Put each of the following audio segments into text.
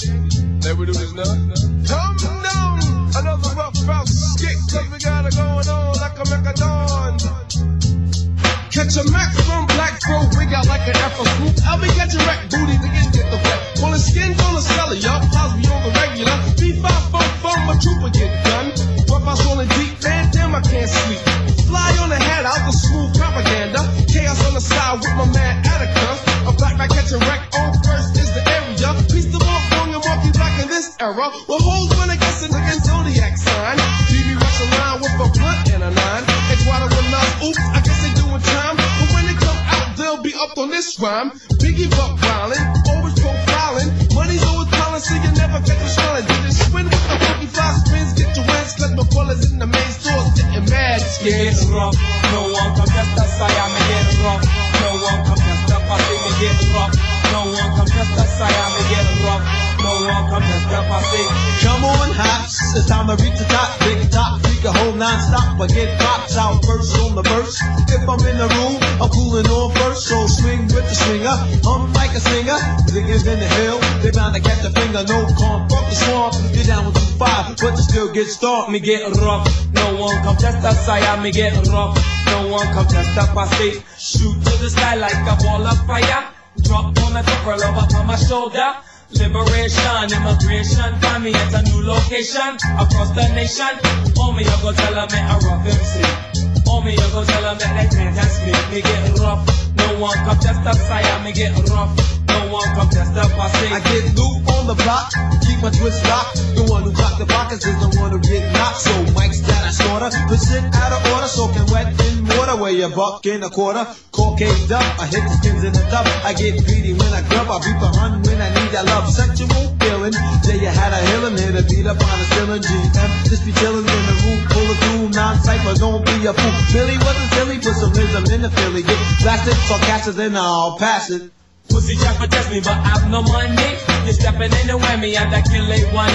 We do this now. This era. Well, when I guess in the zodiac sign. BB rush a line with a blunt and a nine. And Guadalajara, oops, I guess they doing time. But when they come out, they'll be up on this rhyme. Biggie buck wildin', always profiling. Money's always piling, so you never get the smiling. You just spin with the funky fly spins, get your wins, cause my brothers in the main stores getting mad scared. Get rough, no one us, I am get rough. No one up, I see me get rough. Up. Come on, hops, it's time to reach the top. Big top, we can hold non-stop, but get pops out first on the verse. If I'm in the room, I'm cooling on first, so swing with the swinger. I'm like a singer, niggas in the hill, they bound to catch a finger. No calm, fuck the swamp, get down with two five, but you still get stomped. Me get rough, no one come test us, I am me get rough. No one come test up, I say. Shoot to the sky like a ball of fire. Drop on the top, roll up on my shoulder. Liberation, immigration, find me at a new location across the nation. Oh me, you go tell them me a rough MC. Oh me, you go tell them that they can't test me. Me get rough. No one come test up, sire. Me get rough. No one come test up, I say. I get loot on the block, keep my twist locked. The one who got the pockets is the one who get knocked. So Mike's that I slaughter, percent out of order, soaking water. Weigh a buck in a quarter, cocaine up. I hit the skins in the tub. I get greedy when I grub. I beat the hun when I need that love. Sexual feeling. Yeah, you had a healing, hit a beat up on a ceiling. GM, just be chillin' in the room, full of doom, non-cypher, don't be a fool. Billy wasn't silly, put some rhythm in the Philly. Get blasted, sarcastic, then I'll pass it. Pussy to test me, but I've no money. You're stepping in the whammy, and that kill a one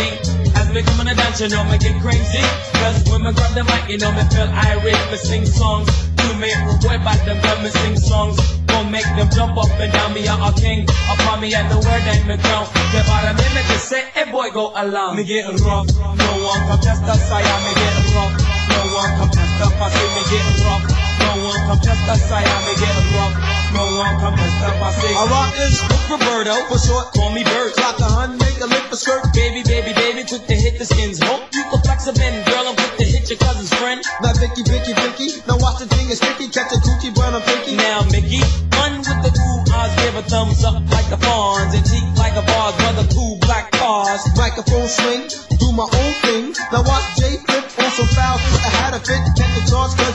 As me on the dance, you know me get crazy. Cause when me grab the mic, you know me feel irate. Me sing songs, to me, boy, back them girl, me sing songs. Gon' make them jump up and down, me a a king. Upon me at the word, then me crown. Give out a minute to say, hey boy, go along. Me getting rough, no one come test us, I am me getting rough. No one come test up, I see me getting rough. No one come test us, I am me getting rough. No one come test up, I. I rock this Roberto, for short, Call me Bird. Clock a hun, make a lick for skirt. Baby, baby, baby, quick to hit the skins. Hope you can flex a bend, girl. I'm quick to hit your cousin's friend. Now Vicky, Vicky, Vicky. Now watch the thing is sticky. Catch a coochie, burn a pinky. Now, Mickey, run with the ooh ahs, give a thumbs up like the Fonz, and cheek like a bars, brother, cool black cars. Microphone swing, do my own thing. Now watch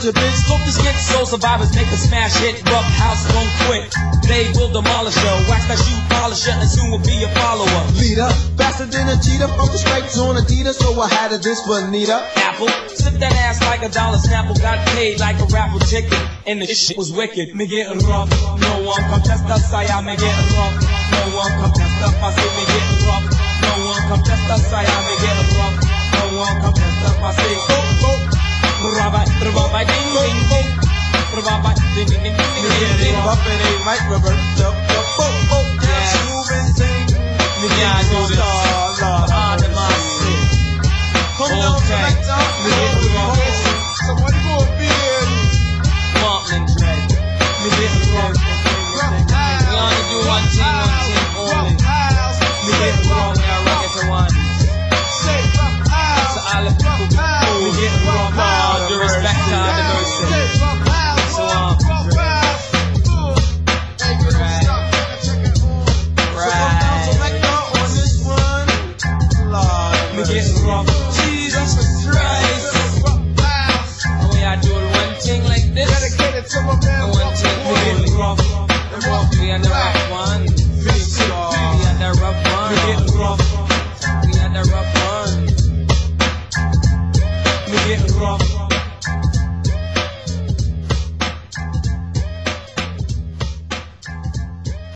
your bitch. Smoke the skit, soul survivors make a smash hit. Rough house won't quit. They will demolish her. Wax that shoe polisher, and soon will be a follower. Leader, faster than a cheetah. From the stripes on Adidas, so I had a this for Anita. Apple, slip that ass like a dollar snapple. Got paid like a raffle ticket, and the shit was wicked. Me getting rough. No one come test us, I am me getting rough. No one come test us, I see me getting rough. No one come test us, I am getting rough. No one come test us, I see. Oh, oh. Rabba, rabba, Yeah, they ding. bumpin', they might reverse up, up, yeah, Yeah. smooth and sing. Yeah, I do this. Lord, Lord, the master. Come down, Okay. select Rough. Jesus Christ. And we are doing one thing like this. And one thing rough. We are the rough one. We are the rough one. We getting rough. We are the rough one. We getting rough.